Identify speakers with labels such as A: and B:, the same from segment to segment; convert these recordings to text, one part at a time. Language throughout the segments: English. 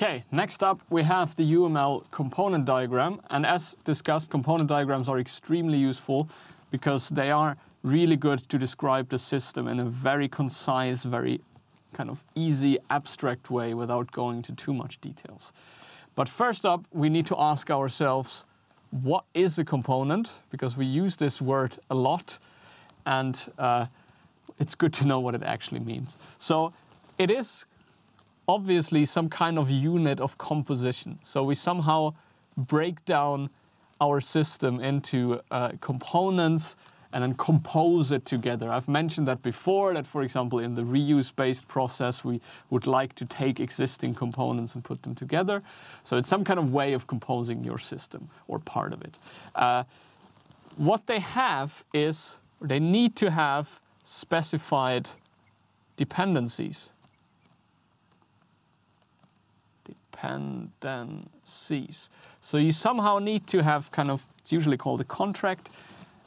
A: Okay, next up we have the UML component diagram. And as discussed, component diagrams are extremely useful because they are really good to describe the system in a very concise, very kind of easy, abstract way without going into too much details. But first up, we need to ask ourselves, what is a component? Because we use this word a lot, and uh, it's good to know what it actually means. So it is obviously some kind of unit of composition. So we somehow break down our system into uh, components and then compose it together. I've mentioned that before, that for example in the reuse-based process we would like to take existing components and put them together. So it's some kind of way of composing your system or part of it. Uh, what they have is, they need to have specified dependencies. Dependencies. So you somehow need to have kind of, it's usually called a contract,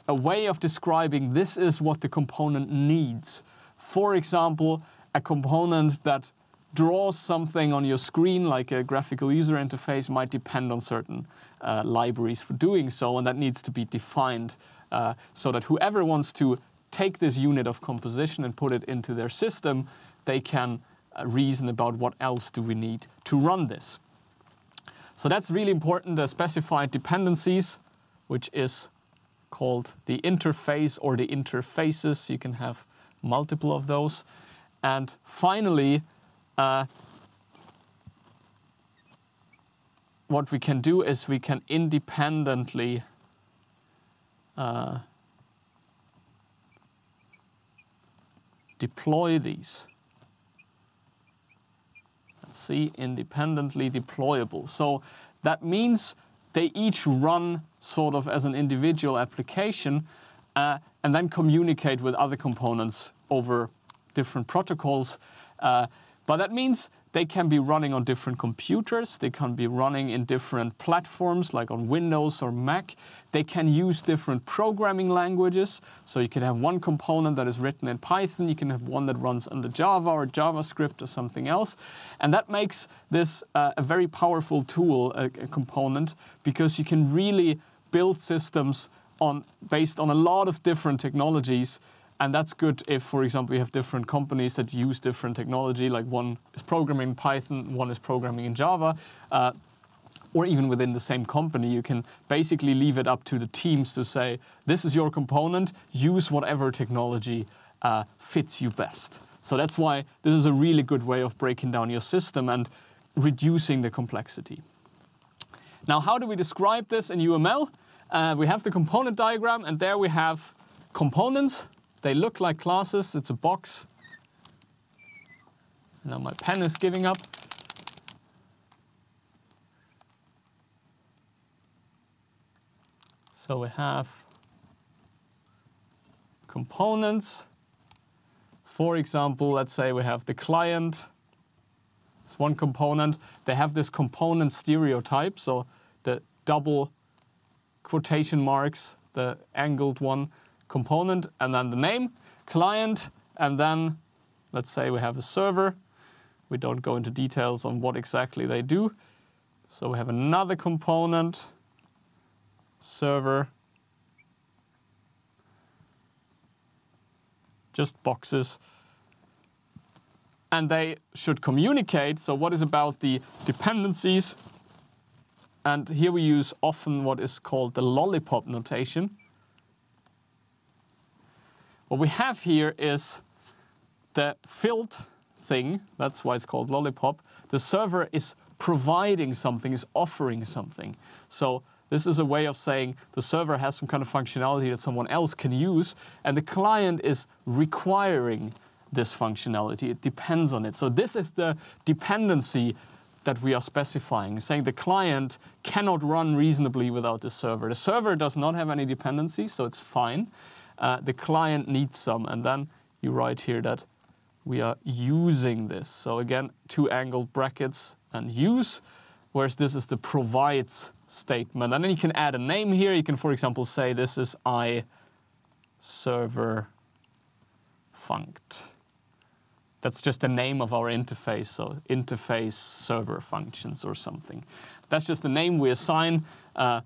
A: a way of describing this is what the component needs. For example, a component that draws something on your screen, like a graphical user interface, might depend on certain uh, libraries for doing so, and that needs to be defined uh, so that whoever wants to take this unit of composition and put it into their system, they can reason about what else do we need to run this. So that's really important, the specified dependencies, which is called the interface or the interfaces. You can have multiple of those. And finally, uh, what we can do is we can independently uh, deploy these see, independently deployable. So that means they each run sort of as an individual application uh, and then communicate with other components over different protocols. Uh, but that means they can be running on different computers. They can be running in different platforms, like on Windows or Mac. They can use different programming languages. So you can have one component that is written in Python. You can have one that runs under Java or JavaScript or something else. And that makes this uh, a very powerful tool, a, a component, because you can really build systems on, based on a lot of different technologies and that's good if, for example, you have different companies that use different technology, like one is programming in Python, one is programming in Java. Uh, or even within the same company, you can basically leave it up to the teams to say, this is your component, use whatever technology uh, fits you best. So that's why this is a really good way of breaking down your system and reducing the complexity. Now, how do we describe this in UML? Uh, we have the component diagram, and there we have components they look like classes. It's a box. Now my pen is giving up. So we have components. For example, let's say we have the client. It's one component. They have this component stereotype, so the double quotation marks, the angled one, component and then the name, client, and then let's say we have a server. We don't go into details on what exactly they do. So we have another component, server, just boxes. And they should communicate. So what is about the dependencies? And here we use often what is called the lollipop notation. What we have here is the filled thing, that's why it's called lollipop. The server is providing something, is offering something. So this is a way of saying the server has some kind of functionality that someone else can use, and the client is requiring this functionality. It depends on it. So this is the dependency that we are specifying, saying the client cannot run reasonably without the server. The server does not have any dependencies, so it's fine uh, the client needs some. And then you write here that we are using this. So again, two angled brackets and use, whereas this is the provides statement. And then you can add a name here. You can, for example, say this is I server funct. that's just the name of our interface, so interface server functions or something. That's just the name we assign uh,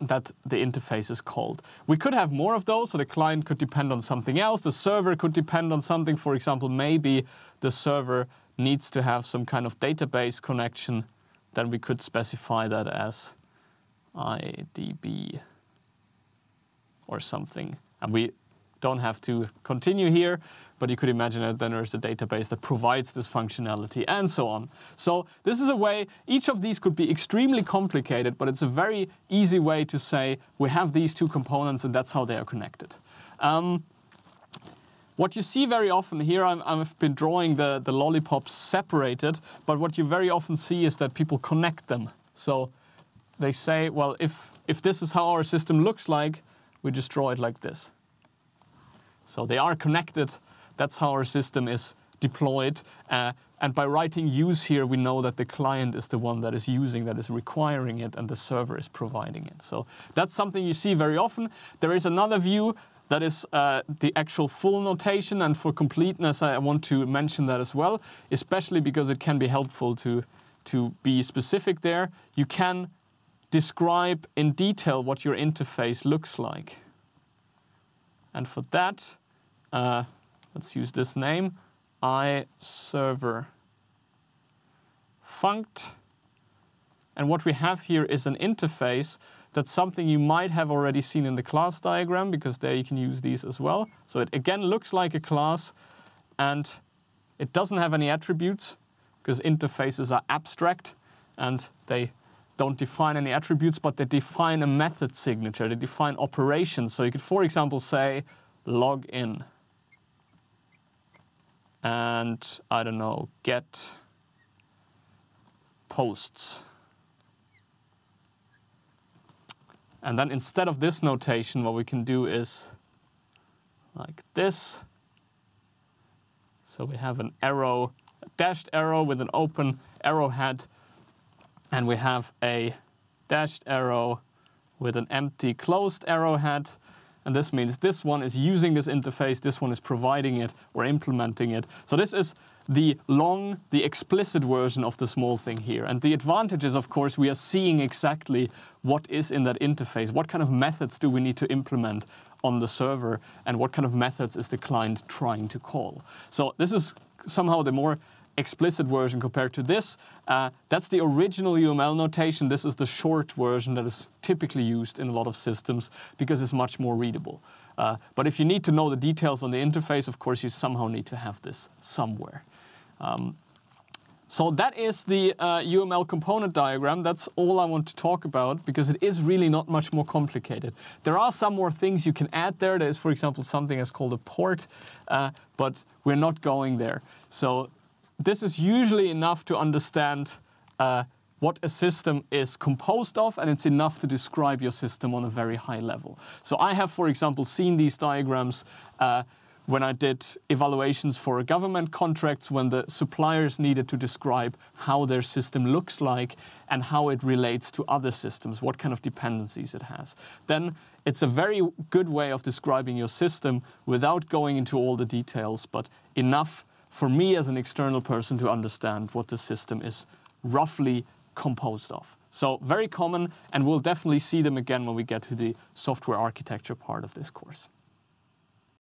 A: that the interface is called. We could have more of those, so the client could depend on something else. The server could depend on something. For example, maybe the server needs to have some kind of database connection. Then we could specify that as IDB or something. And we don't have to continue here, but you could imagine that then there's a database that provides this functionality and so on. So this is a way, each of these could be extremely complicated, but it's a very easy way to say we have these two components and that's how they are connected. Um, what you see very often here, i have been drawing the, the lollipops separated, but what you very often see is that people connect them. So they say, well, if, if this is how our system looks like, we just draw it like this. So they are connected. That's how our system is deployed. Uh, and by writing use here, we know that the client is the one that is using, that is requiring it, and the server is providing it. So that's something you see very often. There is another view that is uh, the actual full notation, and for completeness, I want to mention that as well, especially because it can be helpful to, to be specific there. You can describe in detail what your interface looks like. And for that, uh, let's use this name, iServer funct. And what we have here is an interface that's something you might have already seen in the class diagram because there you can use these as well. So it again looks like a class and it doesn't have any attributes because interfaces are abstract and they don't define any attributes, but they define a method signature. They define operations. So you could, for example, say log in. And I don't know, get posts. And then instead of this notation, what we can do is like this. So we have an arrow, a dashed arrow with an open arrowhead and we have a dashed arrow with an empty closed arrowhead. And this means this one is using this interface, this one is providing it or implementing it. So this is the long, the explicit version of the small thing here. And the advantage is, of course, we are seeing exactly what is in that interface. What kind of methods do we need to implement on the server and what kind of methods is the client trying to call. So this is somehow the more explicit version compared to this. Uh, that's the original UML notation. This is the short version that is typically used in a lot of systems because it's much more readable. Uh, but if you need to know the details on the interface, of course, you somehow need to have this somewhere. Um, so that is the uh, UML component diagram. That's all I want to talk about because it is really not much more complicated. There are some more things you can add there. There is, for example, something that's called a port, uh, but we're not going there. So this is usually enough to understand uh, what a system is composed of, and it's enough to describe your system on a very high level. So I have, for example, seen these diagrams uh, when I did evaluations for government contracts when the suppliers needed to describe how their system looks like and how it relates to other systems, what kind of dependencies it has. Then it's a very good way of describing your system without going into all the details, but enough for me as an external person to understand what the system is roughly composed of. So very common, and we'll definitely see them again when we get to the software architecture part of this course.